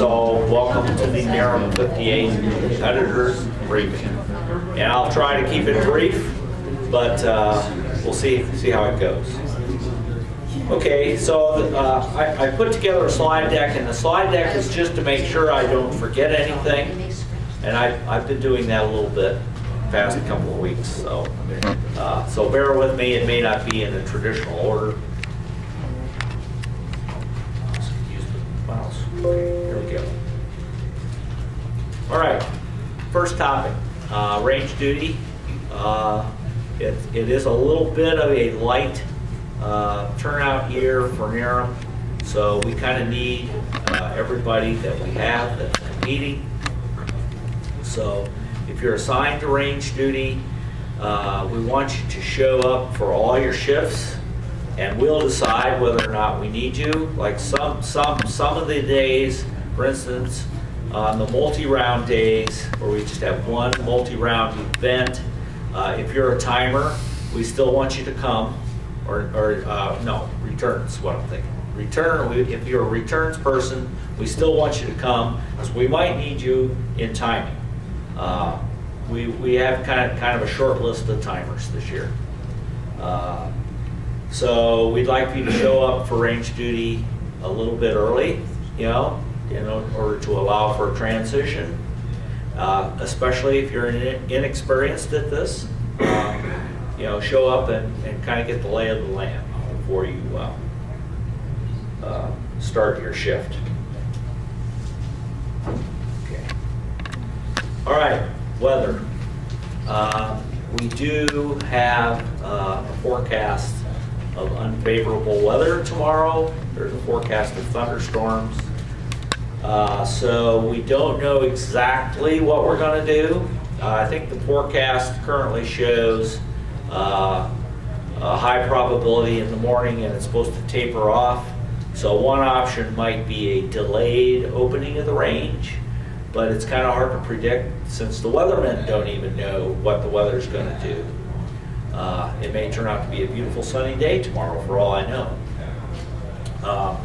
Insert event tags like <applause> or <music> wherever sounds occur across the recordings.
so welcome to the NARAM 58 Editors Briefing. And I'll try to keep it brief, but uh, we'll see, see how it goes. Okay, so uh, I, I put together a slide deck, and the slide deck is just to make sure I don't forget anything. And I, I've been doing that a little bit past a couple of weeks, so, uh, so bear with me, it may not be in the traditional order. Use the mouse. All right, first topic, uh, range duty. Uh, It, it is a little bit of a light uh, turnout year for NARAM, so we kind of need uh, everybody that we have that's competing. So if you're assigned to range duty, uh, we want you to show up for all your shifts, and we'll decide whether or not we need you. Like some, some, some of the days, for instance, on the multi-round days, where we just have one multi-round event, uh, if you're a timer, we still want you to come, or, or uh, no, returns, what I'm thinking. Return, if you're a returns person, we still want you to come, because we might need you in timing. Uh, We, we have kind of, kind of a short list of timers this year. Uh, So we'd like you to show up for range duty a little bit early, you know, in order to allow for a transition. Uh, Especially if you're inexperienced at this, uh, you know, show up and, and kind of get the lay of the land before you uh, uh, start your shift. Okay. All right, weather. Uh, We do have uh, a forecast of unfavorable weather tomorrow. There's a forecast of thunderstorms. Uh, So we don't know exactly what we're going to do. Uh, I think the forecast currently shows uh, a high probability in the morning and it's supposed to taper off. So one option might be a delayed opening of the range, but it's kind of hard to predict since the weathermen don't even know what the weather's going to do. Uh, It may turn out to be a beautiful sunny day tomorrow for all I know. Um,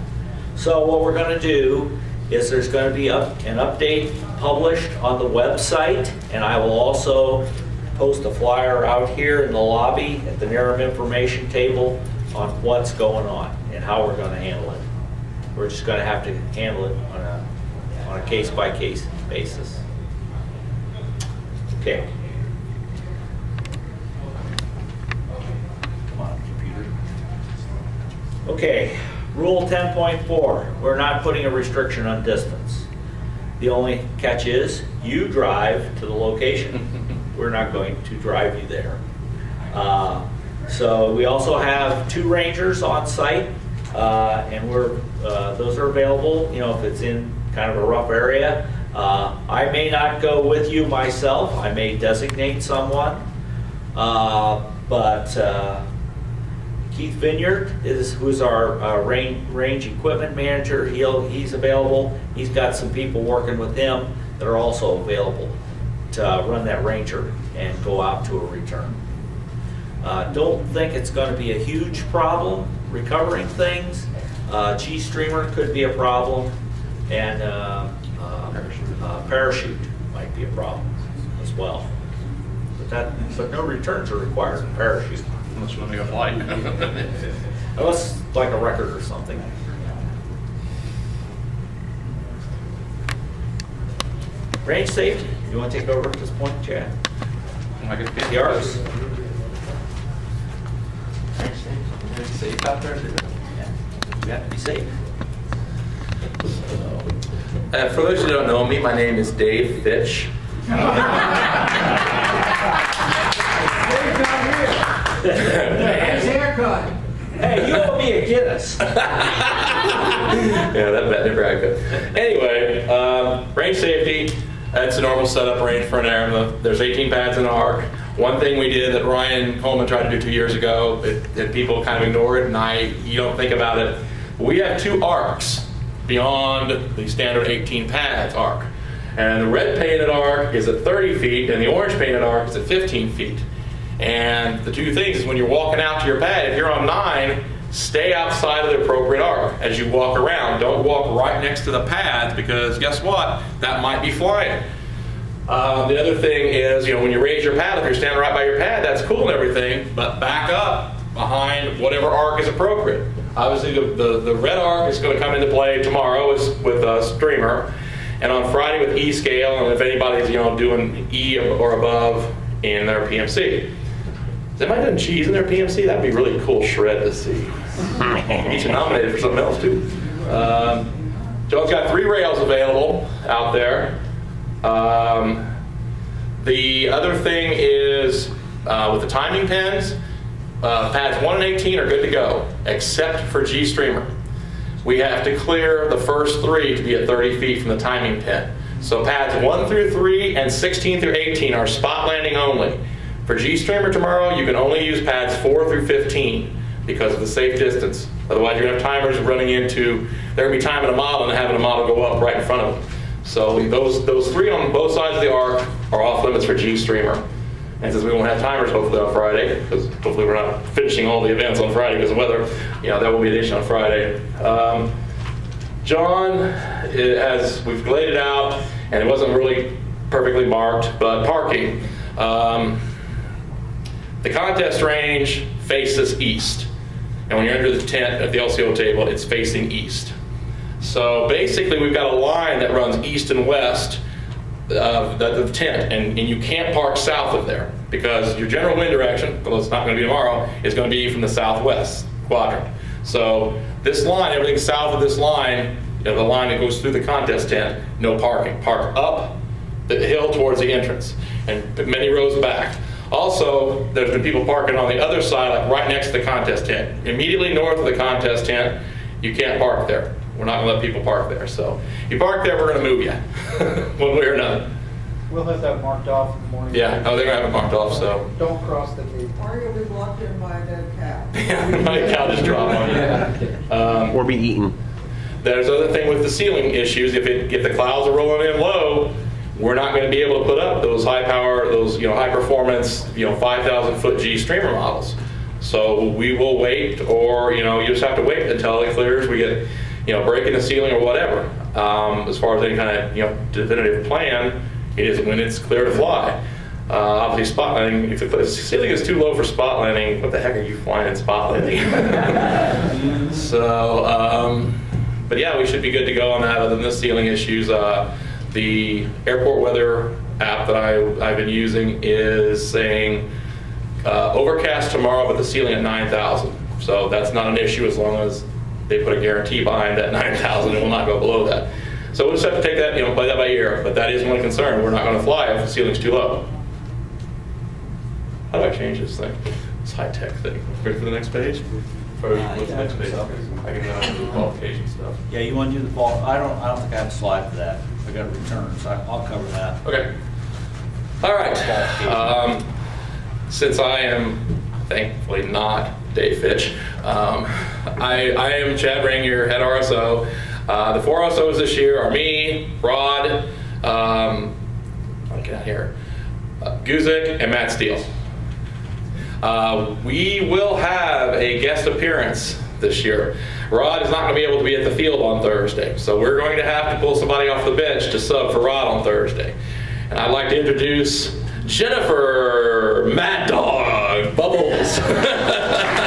So what we're going to do is there's going to be a- an update published on the website, and I will also post a flyer out here in the lobby at the NARAM information table on what's going on and how we're going to handle it. We're just going to have to handle it on a, on a case-by-case basis. Okay. Come on, computer. Okay, Rule 10.4, we're not putting a restriction on distance. The only catch is, you drive to the location. <laughs> We're not going to drive you there. Uh, So we also have two rangers on site, uh, and we're, uh, those are available, you know, if it's in kind of a rough area. Uh, I may not go with you myself, I may designate someone, Uh, but uh, Keith Vineyard is, who's our uh, range, range equipment manager, he'll, he's available. He's got some people working with him that are also available to uh, run that ranger and go out to a return. Uh, Don't think it's gonna be a huge problem recovering things. Uh, G-streamer could be a problem, and uh, uh, parachute might be a problem as well. But that, but no returns are required in parachute. Unless you want to go flight. <laughs> Unless like a record or something. Range safety, you want to take over at this point, Chad? I could be The arcs? Safe out there. You have to be safe. Uh, for those who don't know me, my name is Dave Fitch. <laughs> Nice haircut. Hey, you owe me a Guinness. <laughs> yeah, that bet never happened. Anyway, um, range safety. That's a normal setup range for an airman. There's 18 pads in an arc. One thing we did that Ryan Coleman tried to do two years ago, it, that people kind of ignore it, and I, you don't think about it. We have two arcs beyond the standard 18 pads arc. And the red painted arc is at 30 feet, and the orange painted arc is at 15 feet. And the two things is when you're walking out to your pad, if you're on nine, stay outside of the appropriate arc as you walk around. Don't walk right next to the pads because guess what? That might be flying. Uh, the other thing is, you know, when you raise your pad, if you're standing right by your pad, that's cool and everything, but back up behind whatever arc is appropriate. Obviously, the, the, the red arc is going to come into play tomorrow is with a streamer, and on Friday with E scale, and if anybody's, you know, doing E or above in their PMC. Is anybody doing cheese in their PMC? That'd be really cool shred to see. <laughs> Get you nominated for something else too. Um, John's got three rails available out there. Um, the other thing is uh, with the timing pins, uh, pads 1 and 18 are good to go, except for G Streamer. We have to clear the first three to be at 30 feet from the timing pin. So pads 1 through 3 and 16 through 18 are spot landing only. For G Streamer tomorrow, you can only use pads 4 through 15 because of the safe distance. Otherwise, you're going to have timers running into, they're going to be timing a model and having a model go up right in front of them. So those, those three on both sides of the arc are off limits for G Streamer. And since we won't have timers hopefully on Friday, because hopefully we're not finishing all the events on Friday because of weather, you know, that will be an issue on Friday. Um, John, as we've laid it out, and it wasn't really perfectly marked, but parking. Um, the contest range faces east. And when you're under the tent at the LCO table, it's facing east. So basically, we've got a line that runs east and west of the, the tent, and, and you can't park south of there because your general wind direction, although it's not going to be tomorrow, is going to be from the southwest quadrant. So this line, everything south of this line, you know, the line that goes through the contest tent, no parking. Park up the hill towards the entrance and many rows back. Also, there's been people parking on the other side, like right next to the contest tent. Immediately north of the contest tent, you can't park there. We're not going to let people park there. So if you park there, we're going to move you, <laughs> one way or another. We'll have that marked off in the morning. Yeah, oh, they're going to have it marked off, so. Don't cross the gate. Or you'll be blocked in by a dead cow. <laughs> Yeah, My cow just dropped on you. Um, Or be eaten. There's other thing with the ceiling issues. If it, if the clouds are rolling in low, we're not going to be able to put up those high power, those you know high performance, you know 5,000 foot G streamer models. So we will wait, or you know you just have to wait until it clears. We get you know breaking the ceiling or whatever. Um, as far as any kind of you know definitive plan, it is when it's clear to fly. Uh, obviously, spot landing. If the ceiling is too low for spot landing, what the heck are you flying in spot landing? <laughs> so. Um, but yeah, we should be good to go on that. Other than the ceiling issues, uh, the airport weather app that I, I've been using is saying uh, overcast tomorrow, but the ceiling at 9,000. So that's not an issue as long as they put a guarantee behind that <laughs> 9,000. It will not go below that. So we'll just have to take that, you know, play that by ear. But that is one concern. We're not going to fly if the ceiling's too low. How do I change this thing? This high tech thing. Ready for the next page? For, Uh, what's the yeah, next page? I can uh, do the qualification stuff. Yeah, you want to do the fall, I don't, I don't think I have a slide for that. I got to return, so I- I'll cover that. Okay. All right. Um, since I am thankfully not Dave Fitch, um, I, I am Chad Rainier, head RSO. Uh, the four RSOs this year are me, Rod, um, out here, uh, Guzik, and Matt Steele. Uh, we will have a guest appearance this year. Rod is not going to be able to be at the field on Thursday, so we're going to have to pull somebody off the bench to sub for Rod on Thursday. And I'd like to introduce Jennifer Mad Dog Bubbles. <laughs>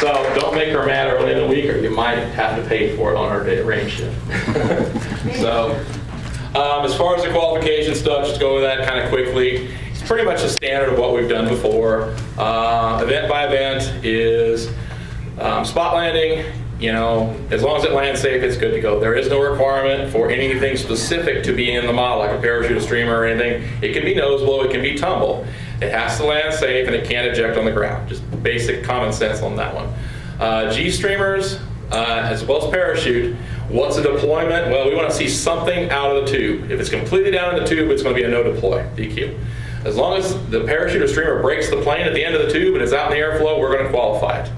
So don't make her mad early in the week, or you might have to pay for it on her day range shift. <laughs> so, um, as far as the qualification stuff, just go over that kind of quickly. It's pretty much the standard of what we've done before. Uh, event by event is um, spot landing. You know, as long as it lands safe, it's good to go. There is no requirement for anything specific to be in the model, like a parachute, a streamer, or anything. It can be nose blow, it can be tumble. It has to land safe, and it can't eject on the ground. Just basic common sense on that one. Uh, G streamers, uh, as well as parachute. What's a deployment? Well, we want to see something out of the tube. If it's completely down in the tube, it's going to be a no deploy, DQ. As long as the parachute or streamer breaks the plane at the end of the tube and is out in the airflow, we're going to qualify it.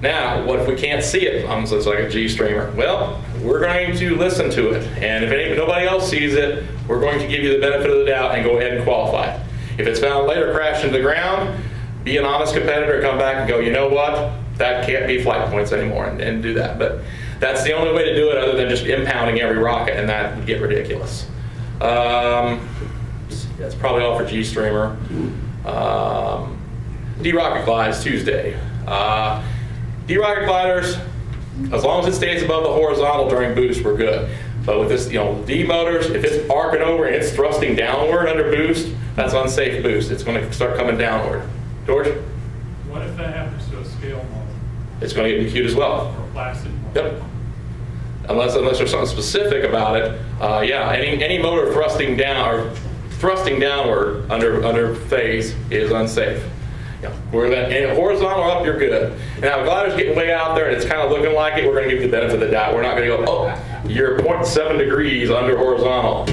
Now, what if we can't see it? Um, so it's like a G streamer. Well, we're going to listen to it, and if any, nobody else sees it, we're going to give you the benefit of the doubt and go ahead and qualify it. If it's found later crashed into the ground, be an honest competitor, come back and go, you know what? That can't be flight points anymore, and, and do that. But that's the only way to do it other than just impounding every rocket, and that would get ridiculous. Um, that's probably all for G-Streamer. Um, D-Rocket glides Tuesday. Uh, D-Rocket gliders, as long as it stays above the horizontal during boost, we're good. But with this, you know, D motors, if it's arcing over and it's thrusting downward under boost, that's unsafe boost. It's going to start coming downward. George, What if that happens to a scale model it's going to get DQ'd as well. or a plastic model? Yep. Unless, unless there's something specific about it, uh, yeah, any, any motor thrusting down, or thrusting downward under, under phase is unsafe. Yeah, We're and horizontal up, you're good. Now, if glider's getting way out there and it's kind of looking like it, we're gonna give you the benefit of the doubt. We're not gonna go, oh, you're 0.7 degrees under horizontal.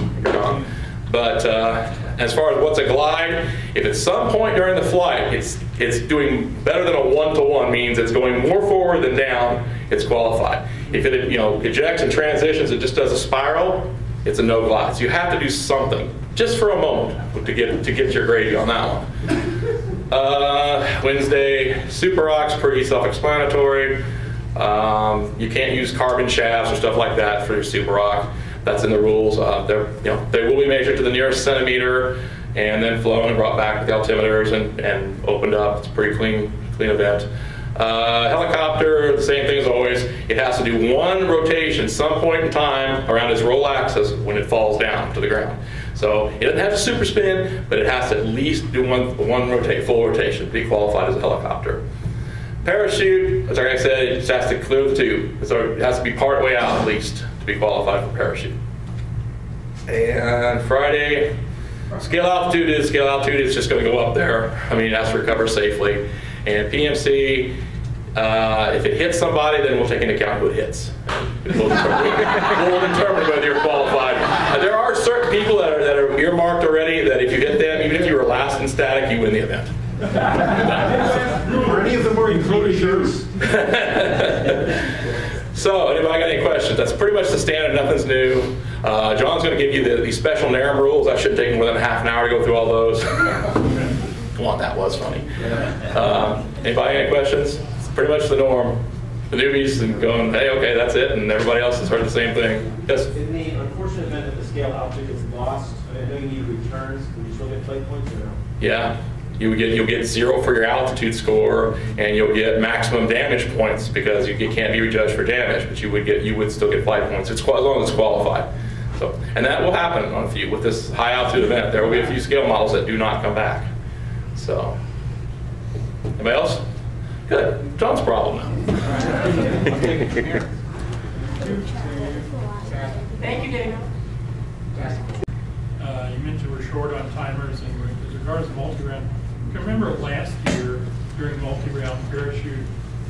But uh, as far as what's a glide, if at some point during the flight it's it's doing better than a one-to-one, means it's going more forward than down, it's qualified. If it you know ejects and transitions, it just does a spiral, it's a no glide. So you have to do something just for a moment to get to get your grade on that one. Uh, Wednesday, Super Rocks, pretty self-explanatory. Um, you can't use carbon shafts or stuff like that for your Super Rock. That's in the rules. Uh, they're, you know, they will be measured to the nearest centimeter and then flown and brought back with the altimeters and, and opened up. It's a pretty clean, clean event. Uh, helicopter, the same thing as always. It has to do one rotation some point in time around its roll axis when it falls down to the ground. So it doesn't have to super spin, but it has to at least do one, one full rotation to be qualified as a helicopter. Parachute, as like I said, it just has to clear the tube. So it has to be part way out at least to be qualified for parachute. And Friday, scale altitude is scale altitude is just going to go up there. I mean, it has to recover safely. And PMC, uh, if it hits somebody, then we'll take into account who it hits. We'll determine, we'll determine whether you're qualified. Uh, there are certain people that are, that are earmarked already that if you hit them, even if you were last in static, you win the event. Are any of them wearing blue shirts? <laughs> So, anybody got any questions? That's pretty much the standard, nothing's new. Uh, John's going to give you the, the special NARAM rules. I should take more than a half an hour to go through all those. <laughs> Come on, that was funny. Um, anybody any questions? It's pretty much the norm. The newbies and going, hey, okay, that's it, and everybody else has heard the same thing. Yes? In the unfortunate event that the scale object is lost, I know you need returns, would you still get plate points or no? Yeah. You would get you'll get zero for your altitude score, and you'll get maximum damage points because you can't be judged for damage, but you would get you would still get flight points. It's qual- as long as it's qualified. So, and that will happen on a few with this high altitude event. There will be a few scale models that do not come back. So, anybody else? Good. John's problem now. Thank you, Dana. Uh, You mentioned we're short on timers, and with with regards to multi-round, I can remember last year during multi-round parachute,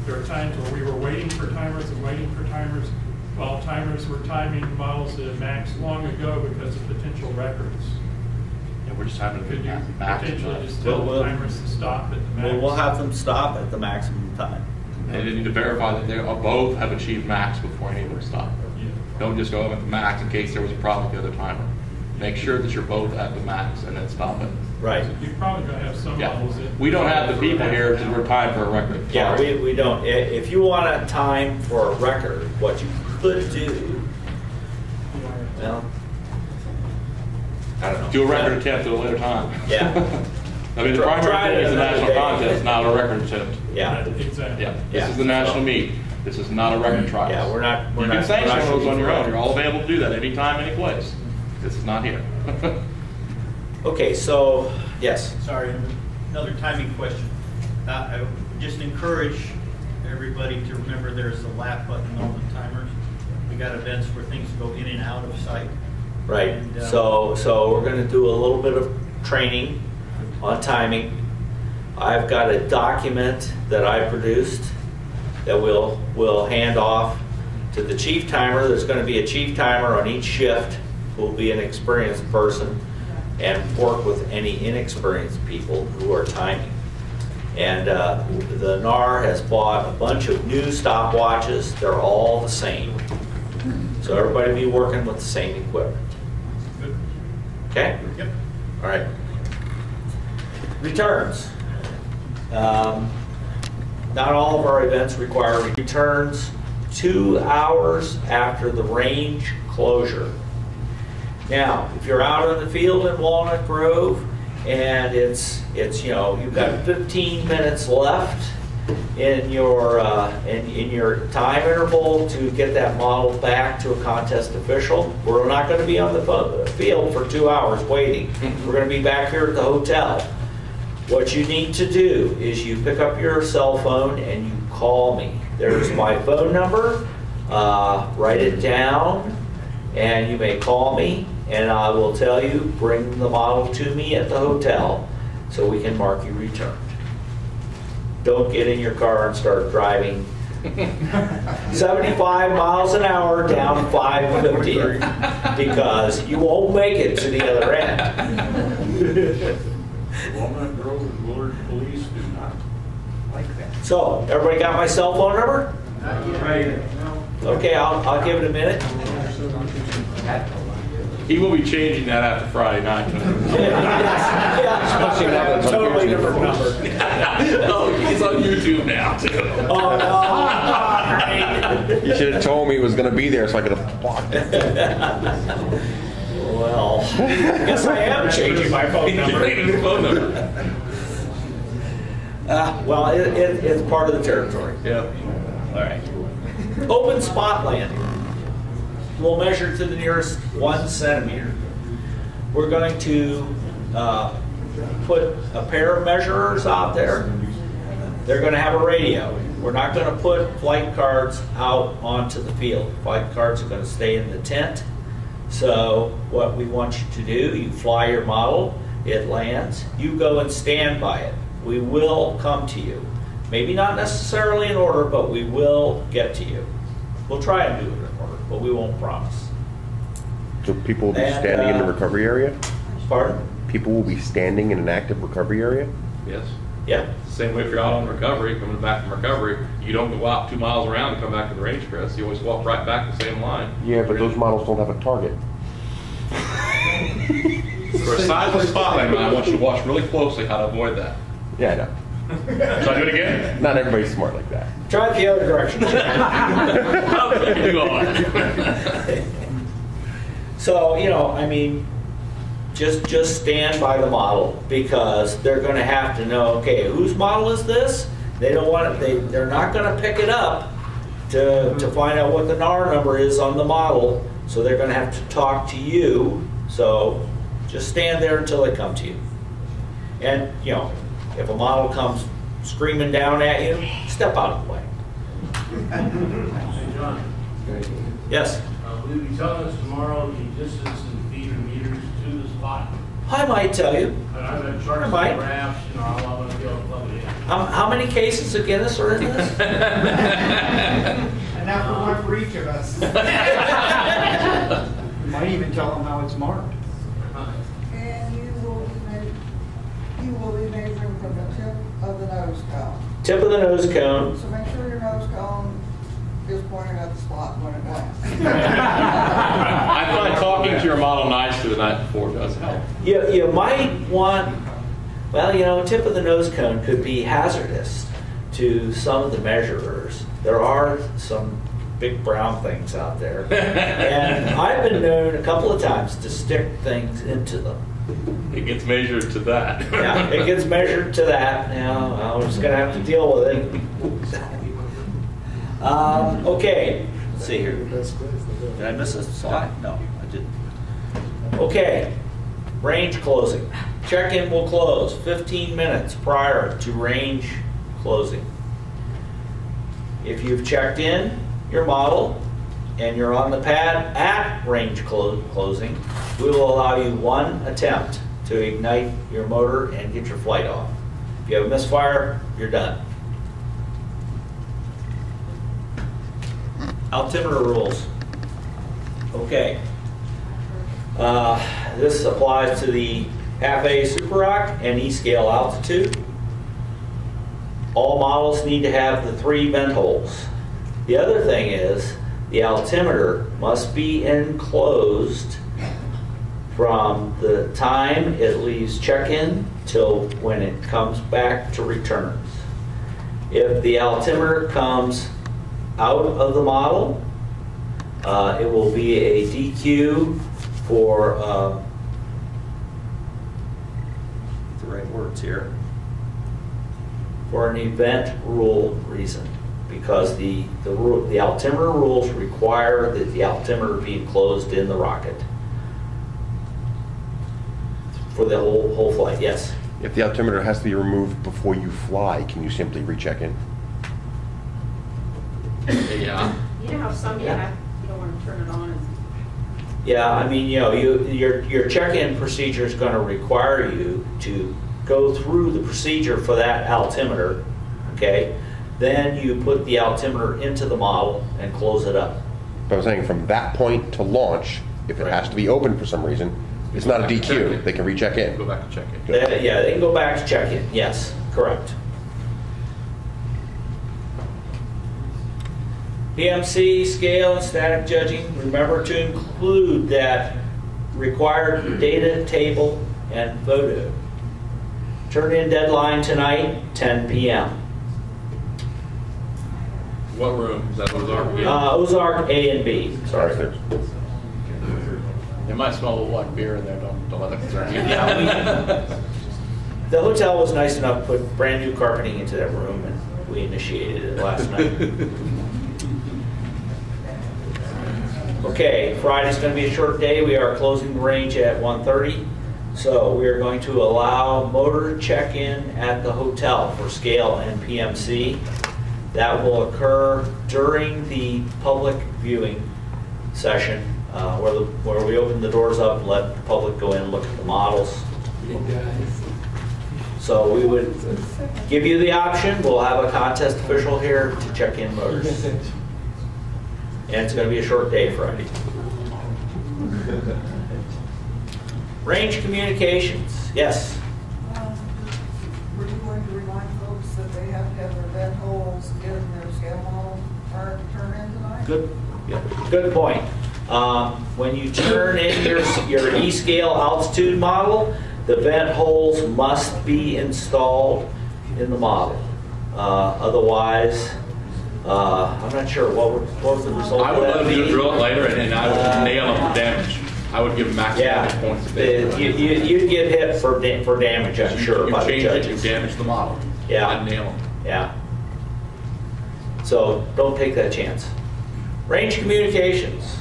there were times where we were waiting for timers and waiting for timers, while timers were timing models at max long ago because of potential records. Yeah, we're just having Could you max. potentially just tell we'll- the timers to stop at the We'll, max? we'll have them stop at the maximum time. And They need to verify that they both have achieved max before any of them stop. Yeah. Don't just go up at the max in case there was a problem with the other timer. Make sure that you're both at the max and then stop it. Right. You're probably gonna have some Yeah, models that. we don't have the people here because we're tied for a record. Yeah, Sorry. we, we don't. I- If you want a time for a record, what you could do, well, I don't know. Do a record attempt at a later time. Yeah. <laughs> I mean, the Try- try primary it thing is a another national day. contest, not a record attempt. Yeah. Exactly. Yeah, Yeah. this is the national meet. This is not a record trial. Yeah, we're not- we're You not- can sanction we're not those shooting on your for own. You're all available to do that anytime, any place. This is not here. <laughs> Okay, so, yes. Sorry, another timing question. Uh, I just encourage everybody to remember there's a lap button on the timers. We got events where things go in and out of sight. Right, And, uh, so, so we're gonna do a little bit of training on timing. I've got a document that I produced that we'll, we'll hand off to the chief timer. There's gonna be a chief timer on each shift, who will be an experienced person, and work with any inexperienced people who are timing. And uh, the NAR has bought a bunch of new stopwatches, they're all the same. So everybody be working with the same equipment. Okay? Yep. All right. Returns. Um, Not all of our events require returns two hours after the range closure. Now, if you're out in the field in Walnut Grove and it's, it's, you know, you've got 15 minutes left in your, uh, in, in your time interval to get that model back to a contest official, we're not gonna be on the field for two hours waiting. <laughs> We're gonna be back here at the hotel. What you need to do is you pick up your cell phone and you call me. There's <clears throat> my phone number, uh, write it down, and you may call me, and I will tell you, bring the model to me at the hotel so we can mark you returned. Don't get in your car and start driving <laughs> 75 miles an hour down 550 because you won't make it to the other end. Walnut Grove and Willard Police do not like that. So, everybody got my cell phone number? Right. Okay, I'll, I'll give it a minute. He will be changing that after Friday night. <laughs> Yeah, Totally different number. <laughs> Oh, he's on YouTube now, too. Oh, no. You should have told me it was going to be there so I could have blocked it. Well, guess I am changing my phone number. Changing the phone number. Uh, well, it, it, it's part of the territory. Yep. All right. Open spot landing. We'll measure to the nearest one centimeter. We're going to uh, put a pair of measurers out there. They're going to have a radio. We're not going to put flight cards out onto the field. Flight cards are going to stay in the tent. So what we want you to do, you fly your model, it lands, you go and stand by it. We will come to you. Maybe not necessarily in order, but we will get to you. We'll try and do it but we won't promise. So people will be And, standing in the uh, recovery area? Pardon? People will be standing in an active recovery area? Yes. Yeah. Same way if you're out on recovery, coming back from recovery, you don't go out two miles around and come back to the range crest. You always walk right back the same line. Yeah, but those models don't have a target. <laughs> For a size of spot landing, I want you to watch really closely how to avoid that. Yeah, I know. Should I do it again? Not everybody's smart like that. Try it the other direction. Okay, go on. So, you know, I mean, just, just stand by the model because they're gonna have to know, okay, whose model is this? They don't want it, they, they're not gonna pick it up to, to find out what the NAR number is on the model. So they're gonna have to talk to you. So just stand there until they come to you. And, you know, if a model comes screaming down at you, step out of the way. Hey, John, Yes, uh, will you be telling us tomorrow the distance in feet or meters to the spot? I might tell you. I'm gonna I charge some might. graphs, you know, how I'm gonna be able to plug it in. How, how many cases of Guinness are in this? And now for one for each of us. <laughs> You Might even tell them how it's marked. Nose cone. Tip of the nose cone. So make sure your nose cone is pointing at the spot when it lands. <laughs> I find talking to your model nicely the night before does help. You, you might want, well, you know, tip of the nose cone could be hazardous to some of the measurers. There are some big brown things out there. <laughs> And I've been known a couple of times to stick things into them. It gets measured to that. Yeah, it gets measured to that. Now, I'm just gonna have to deal with it. Um, okay, let's see here. Did I miss a slide? No, I didn't. Okay, range closing. Check-in will close 15 minutes prior to range closing. If you've checked in your model and you're on the pad at range clo- closing, we will allow you one attempt to ignite your motor and get your flight off. If you have a misfire, you're done. Altimeter rules. Okay. Uh, This applies to the half A Super Rock and E-scale altitude. All models need to have the three vent holes. The other thing is, the altimeter must be enclosed from the time it leaves check-in till when it comes back to returns. If the altimeter comes out of the model, uh, it will be a DQ for, uh, the right words here, for an event rule reason. Because the, the the altimeter rules require that the altimeter be enclosed in the rocket. For the whole, whole flight, yes. If the altimeter has to be removed before you fly, can you simply recheck in? Yeah. You know how some you have, you don't want to turn it on Yeah, I mean, you know, you, your, your check-in procedure is gonna require you to go through the procedure for that altimeter, okay? Then you put the altimeter into the model and close it up. But I'm saying from that point to launch, if it has to be open for some reason, it's not a DQ. They can recheck Go in. back and check it. They- Yeah, they can go back to check it, yes, correct. PMC, scale, and static judging, remember to include that required data table and photo. Turn-in deadline tonight, 10 PM. What room? Is that Ozark? Uh, Ozark A and B, sorry. Upstairs. It might smell a little like beer in there, don't, don't let that concern you. Yeah, The hotel was nice enough to put brand-new carpeting into that room, and we initiated it last night. <laughs> Okay, Friday's gonna be a short day. We are closing the range at 1:30. So we are going to allow motor check-in at the hotel for scale and PMC. That will occur during the public viewing session, uh, where the, where we open the doors up let the public go in look at the models. So we would give you the option, we'll have a contest official here to check in motors. And it's gonna be a short day Friday. Range communications, yes. Um, Were you going to remind folks that they have to have their vent holes in their scale model prior to turn in tonight? Good, good point. Um, When you turn in your, your E-scale altitude model, the vent holes must be installed in the model. Uh, Otherwise, uh, I'm not sure, what would, what was the result I would them do drill it later and then I Uh, would nail them for damage. I would give maximum Yeah, points. if the- you, you- you'd get hit for, da- for damage, I'm You- sure, you by the change it, You damage the model. Yeah. I'd nail them. Yeah. So don't take that chance. Range communications.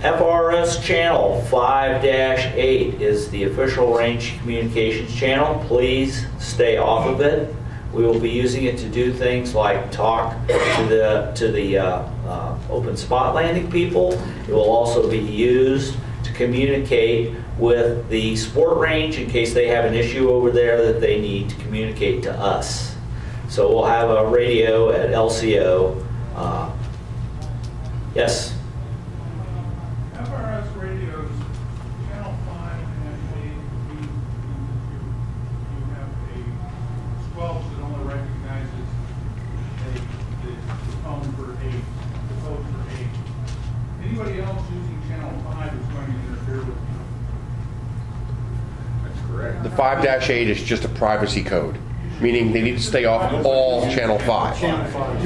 FRS channel 5-8 is the official range communications channel. Please stay off of it. We will be using it to do things like talk to the, to the uh, uh, open spot landing people. It will also be used to communicate with the sport range in case they have an issue over there that they need to communicate to us. So we'll have a radio at LCO. uh, Yes? FRS radios, channel five and eight, you, you, you have a squelch that only recognizes a, the the tone for eight, the code for eight. Anybody else using channel five is going to interfere with you. That's correct. The 5-8 is just a privacy code, meaning they need to stay off all channel 5.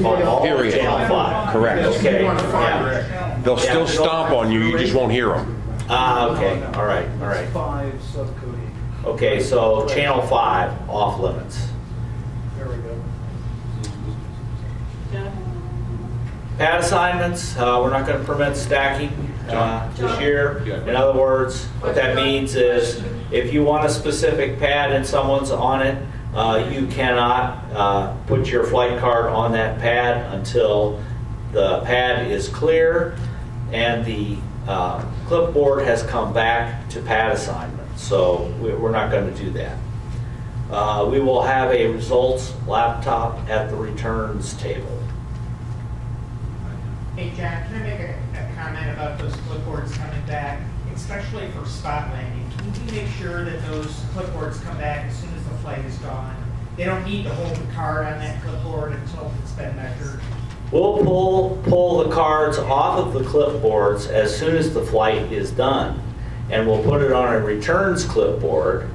All Period. Channel 5. Correct. Okay, yeah. They'll still stomp on you, you just won't hear them. Ah, okay, all right, all right. Five subcoding. Okay, so channel 5, off limits. There we go. Pad assignments, uh, we're not going to permit stacking uh, this year. In other words, what that means is if you want a specific pad and someone's on it, uh, you cannot uh, put your flight card on that pad until the pad is clear and the uh, clipboard has come back to pad assignment. So we- we're not going to do that. Uh, We will have a results laptop at the returns table. Hey, Jack, can I make a, a comment about those clipboards coming back, especially for spot landing? Can you make sure that those clipboards come back as soon as the flight is gone? They don't need to hold the card on that clipboard until it's been measured. We'll pull, pull the cards off of the clipboards as soon as the flight is done. And we'll put it on a returns clipboard.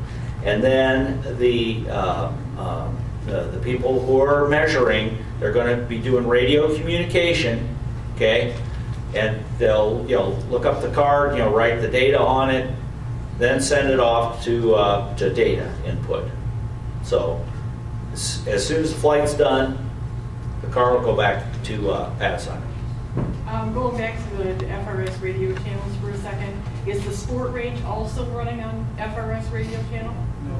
And then the, uh, um, the the people who are measuring, they're going to be doing radio communication, okay? And they'll, you know, look up the card, you know, write the data on it, then send it off to, uh, to data input. So as as soon as the flight's done, the car will go back to uh, Pat Simon. Um, going back to the the FRS radio channels for a second, is the sport range also running on FRS radio channel?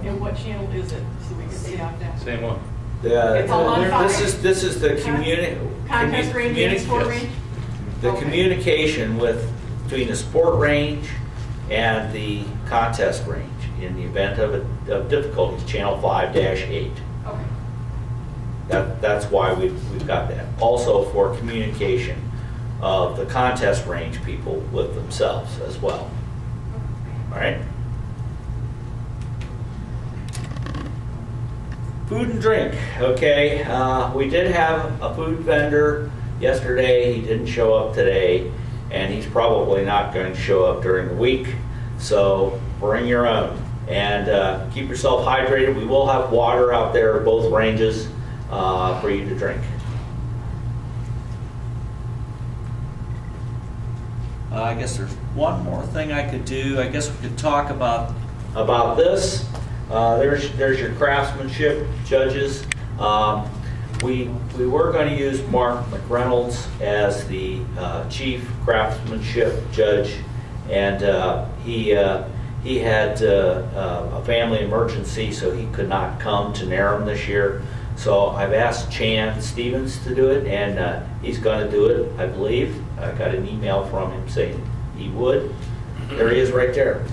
And what channel is it, so we can see out that? Same one. The- It's all on This is, this is the communi. Contest commu- range and sport yes. range? The Okay. communication with, between the sport range and the contest range in the event of, a- of difficulties, channel five dash eight. Okay. That, that's why we've, we've got that. Also for communication of the contest range people with themselves as well. All right? Food and drink, okay. Uh, we did have a food vendor yesterday. He didn't show up today, and he's probably not going to show up during the week. So bring your own and uh, keep yourself hydrated. We will have water out there both ranges uh, for you to drink. Uh, I guess there's one more thing I could do. I guess we could talk about about this. Uh, there's there's your craftsmanship judges. Um, we we were going to use Mark McReynolds as the uh, chief craftsmanship judge, and uh, he uh, he had uh, uh, a family emergency, so he could not come to NARAM this year. So I've asked Chan Stevens to do it, and uh, he's going to do it, I believe. I got an email from him saying he would. There he is, right there.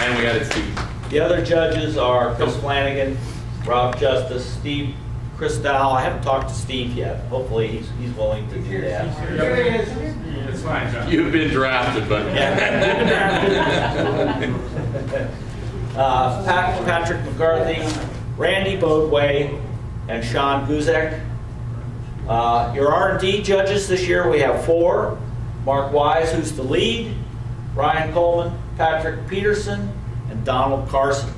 And we got it, Steve. The other judges are Chris Flanagan, Rob Justice, Steve Christal. I haven't talked to Steve yet. Hopefully, he's, he's willing to do that. It's fine, John. You've been drafted, but. <laughs> Uh, Pat- Patrick McCarthy, Randy Bodway, and Sean Guzek. Uh, Your R and D judges this year, we have four. Mark Wise, who's the lead, Ryan Coleman, Patrick Peterson, and Donald Carson.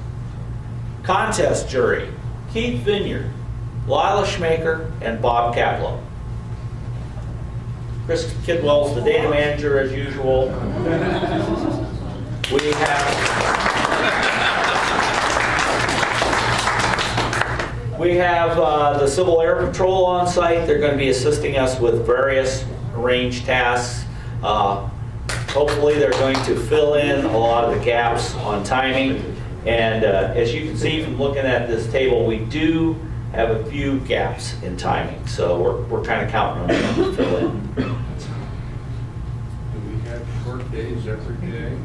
Contest jury, Keith Vineyard, Lila Schmaker, and Bob Kaplow. Chris Kidwell's the data manager as usual. We have We have uh, the Civil Air Patrol on site. They're going to be assisting us with various range tasks. Uh, Hopefully, they're going to fill in a lot of the gaps on timing. And uh, as you can see from looking at this table, we do have a few gaps in timing. So we're, we're kind of counting on them to fill in. Do we have work days every day?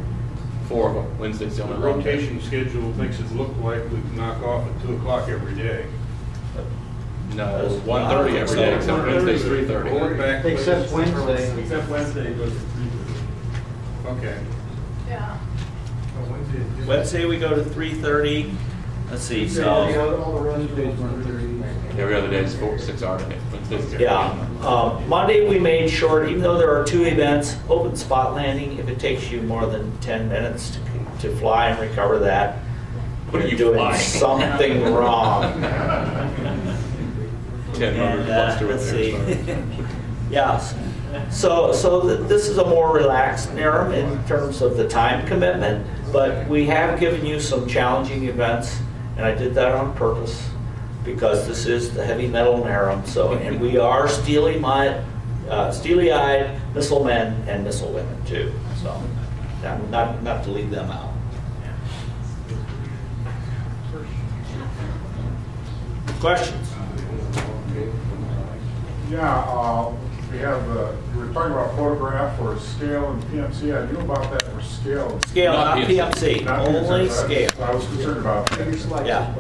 Four of them. Wednesday's the The only one. rotation schedule makes it look like we knock off at two o'clock every day. No, it's one thirty every day, except Wednesday's three thirty. Going back. Except Wednesday. Except Wednesday, it goes to three thirty. Okay. Yeah. Oh, Wednesday, we go to 3:30. Let's see, so. All the rest days run thirty. Every other day is four, six hours. Wednesday's. Yeah, um, Monday we made short, even though there are two events, open spot landing, if it takes you more than 10 minutes to, to fly and recover that, What are you're doing flying? something <laughs> wrong. Ten And, uh, bucks to let's repair see. stuff. <laughs> Yes, so, so th- this is a more relaxed NARAM in terms of the time commitment, but we have given you some challenging events, and I did that on purpose, because this is the heavy metal NARAM, so, and we are steely-eyed, uh, steely-eyed missile men and missile women too, so, not- not, not to leave them out. Questions? Yeah, uh, we have, uh, we were talking about photograph for scale and PMC. I knew about that for scale. Scale, not PMC, Not only PMC, so I- scale. I was concerned about that. Yeah.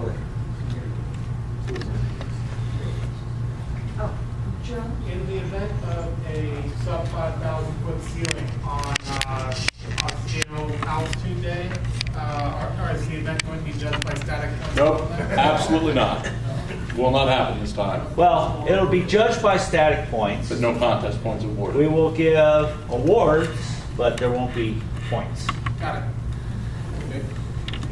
In the event of a sub five thousand foot ceiling on, uh, on scale altitude day, uh, or, or is the event going to be judged by static? Nope, absolutely not. Will not happen this time, Well, it'll be judged by static points. but no contest points awarded. We will give awards, but there won't be points. Got it.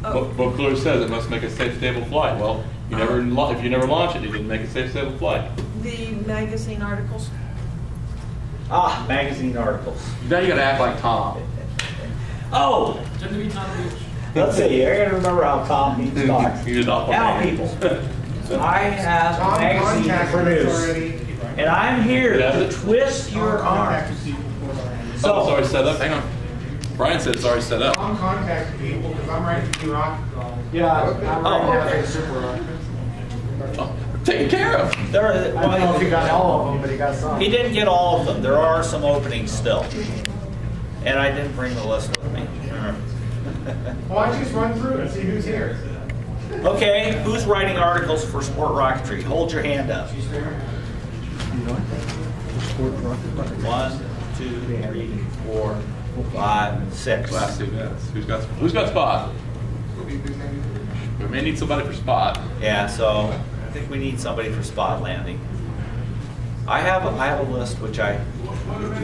Book book clearly says it must make a safe, stable flight. Well, you never, if you never launch it, you didn't make a safe, stable flight. The magazine articles, Ah, magazine articles. Now you gotta act like Tom. Oh, let's see, I gotta remember how Tom meets Doc. You. Now, people, <laughs> I have a magazine to produce, and I'm here to twist your arm. Oh, so, oh, it's already set up, hang on. Brian said it's already set up. Tom contacted people because I'm writing to Rock. Yeah, I'm Oh, right now, okay. they super roc. Oh, Taken care of. There, are I don't know if well, he got all of them, but he got some. he didn't get all of them, there are some openings still. And I didn't bring the list with me. Why don't you just run through it and see who's here? Okay, who's writing articles for Sport Rocketry? Hold your hand up. One, two, three, four, five, six. Last two guys. Who's got, who's got spot? We may need somebody for spot. Yeah, so I think we need somebody for spot landing. I have, I have a list which I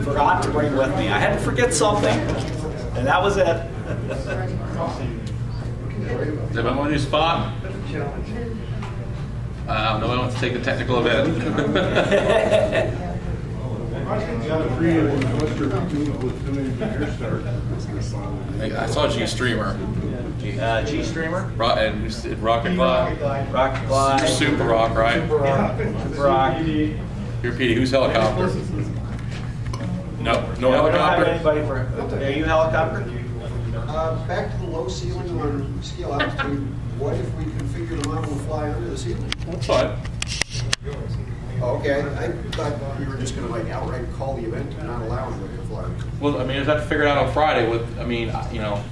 forgot to bring with me. I had to forget something, and that was it. <laughs> Does anybody want to do spot? Uh, nobody wants to take the technical event. Three of them, Western Two with two engineers start. I saw G Streamer. Uh, G Streamer, Ro- and who said Rocket Glide. Rocket Glide, Super Roc, right? Super Roc. You're Petey, who's helicopter? No, no Yeah, we don't have helicopter? anybody for, are you helicopter? Uh, back to the low ceiling on scale altitude, what if we configure the model to fly under the ceiling? That's fine. Okay, I thought we were just gonna like outright call the event and not allow them to fly. Well, I mean, is that figured out on Friday with, I mean, you know,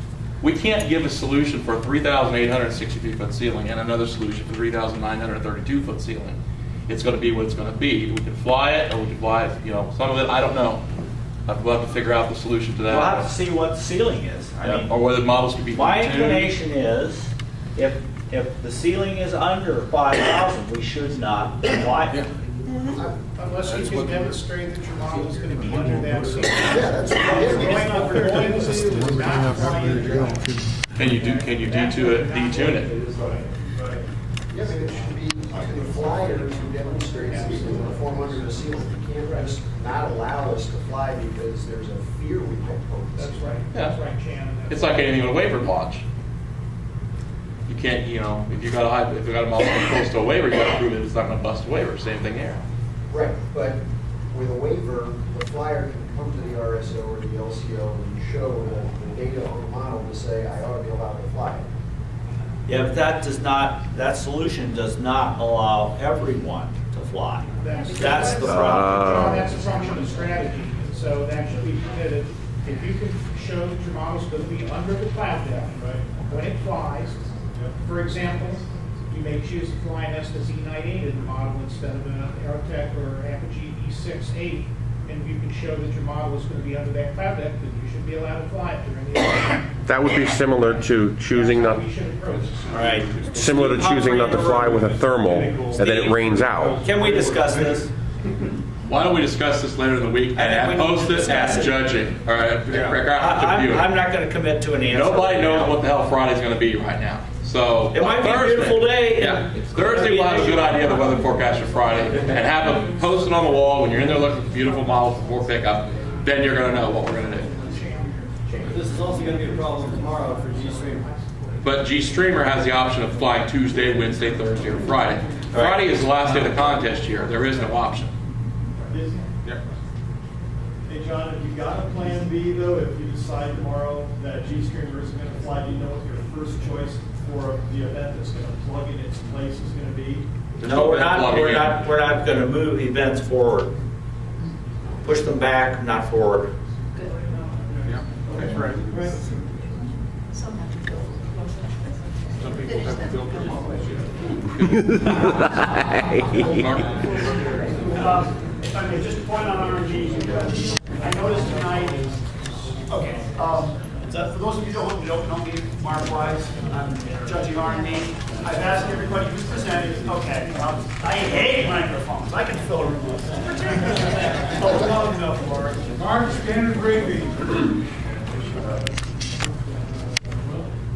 we can't give a solution for a 3,863 foot ceiling and another solution for 3,932 foot ceiling. It's gonna be what it's gonna be. We can fly it, or we can fly it, you know, some of it, I don't know. I'd love to figure out the solution to that. We'll have to see what the ceiling is. I Yeah, mean, Or whether models can be. My tuned. inclination is, if, if the ceiling is under five thousand, we should not fly it. Unless you can demonstrate that your model is going to be under that. ceiling. Yeah, that's what I. Going up going to the ceiling is not flying it. Can you do, can you detune it, detune it? Yeah, but it should be, in the flyer to demonstrate that we will perform under the ceiling. You can't just not allow us to fly because there's a fear we might poke. That's right, that's right, Shannon. It's like anything with a waiver launch. You can't, you know, if you got a high, if you got a model close to a waiver, you gotta prove that it's not gonna bust a waiver, same thing here. Right, but with a waiver, the flyer can come to the RSO or the LCO and show the, the data on the model to say, I ought to be allowed to fly it. Yeah, but that does not, that solution does not allow everyone to fly. That's the problem. John, That's a function of strategy, so that should be permitted. If you can show that your model's going to be under the cloud depth, right, when it flies, for example, you may choose to fly an Estes E98 in the model instead of an Aerotech or Apogee E68, and you can show that your model is going to be under that cloud depth, then you should be allowed to fly it during the event. That would be similar to choosing not, We should approach it. All right. similar to choosing not to fly with a thermal, and then it rains out. Can we discuss this? Why don't we discuss this later in the week I think we and need to post it discuss as it. judging, all right? Graphic I- I'm, view. I'm not gonna commit to an answer. Nobody right knows now. what the hell Friday's gonna be right now, so. It might be a Thursday- beautiful day. Yeah, Thursday we'll have a good idea of the weather forecast for Friday, and have them posted on the wall when you're in there looking for beautiful models before pickup, then you're gonna know what we're gonna do. This is also gonna be a problem tomorrow for G-Stream. But G Streamer has the option of flying Tuesday, Wednesday, Thursday, or Friday. Friday is the last day of the contest here, there is no option. Yeah. Hey, John, if you got a plan B though, if you decide tomorrow that G Streamer isn't gonna fly, do you know what your first choice for the event that's gonna plug in its place is gonna be? No, we're not, we're in. not, we're not gonna move events forward. Push them back, not forward. That's right. Um, If I may, just a point on RNG, because I noticed tonight, okay, um, For those of you who don't, who don't know me, Mark Wise, I'm judging R and D. I've asked everybody who's presented, okay, well, I hate microphones, I can fill a room with them. <laughs> Oh, long enough, Laura. Mark, standard briefing.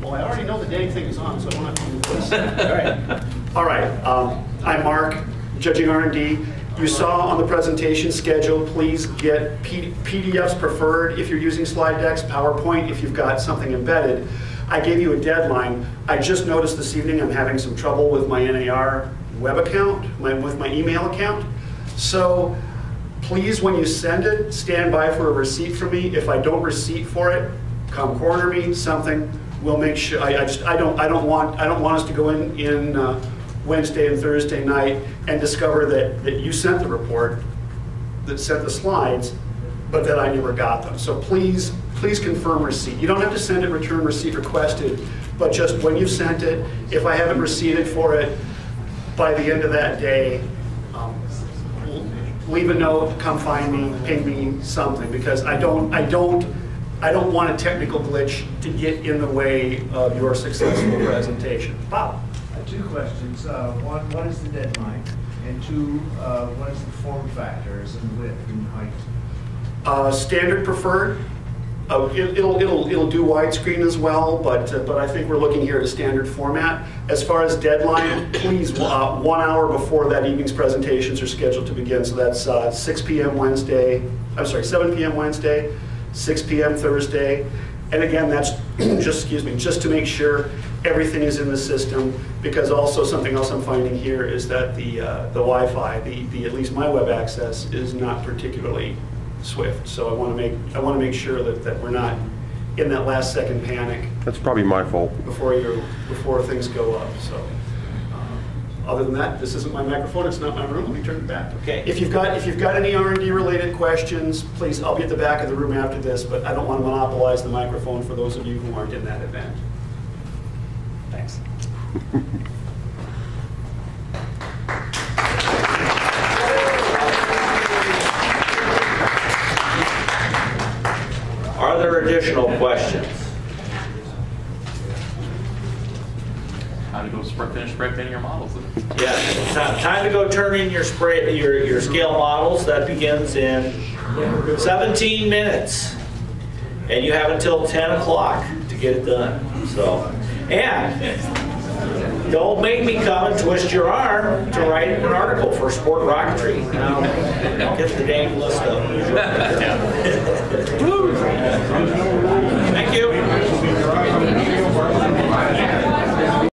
Well, I already know the dang thing is on, so I don't have to do this. <laughs> All right. All right, um, I'm Mark, judging R and D. You saw on the presentation schedule, please get P- PDFs preferred if you're using slide decks, PowerPoint if you've got something embedded. I gave you a deadline. I just noticed this evening I'm having some trouble with my NAR web account, my, with my email account. So please, when you send it, stand by for a receipt from me. If I don't receipt for it, come corner me, something. We'll make sure, I, I just, I don't, I don't want, I don't want us to go in, in uh, Wednesday and Thursday night and discover that, that you sent the report, that sent the slides, but that I never got them. So please, please confirm receipt. You don't have to send it return receipt requested, but just when you've sent it, if I haven't receipted for it by the end of that day, um, leave a note, come find me, ping me, something, because I don't, I don't, I don't want a technical glitch to get in the way of your successful presentation. Bob? Uh, Two questions. Uh, One, what is the deadline? And two, uh, what is the form factors and width and height? Uh, Standard preferred. Uh, it- It'll, it'll, it'll do widescreen as well, but, uh, but I think we're looking here at a standard format. As far as deadline, please, uh, one hour before that evening's presentations are scheduled to begin. So that's uh, 6 PM Wednesday, I'm sorry, 7 PM Wednesday, 6 PM Thursday. And again, that's <clears throat> just, excuse me, just to make sure everything is in the system, because also something else I'm finding here is that the, uh, the Wi-Fi, the, the, at least my web access is not particularly swift. So I want to make, I want to make sure that, that we're not in that last second panic That's probably my fault. before you, before things go up, so. Other than that, this isn't my microphone, it's not my room, let me turn it back. Okay. If you've got, if you've got any R and D related questions, please, I'll be at the back of the room after this, but I don't want to monopolize the microphone for those of you who aren't in that event. Thanks. Are there additional questions? Time to go spray, finish spray painting your models. Yeah, time to go turn in your spray, your, your scale models. That begins in 17 minutes. And you have until 10 o'clock to get it done, so. And don't make me come and twist your arm to write an article for Sport Rocketry. Now, Get the dang list up. <laughs> <laughs>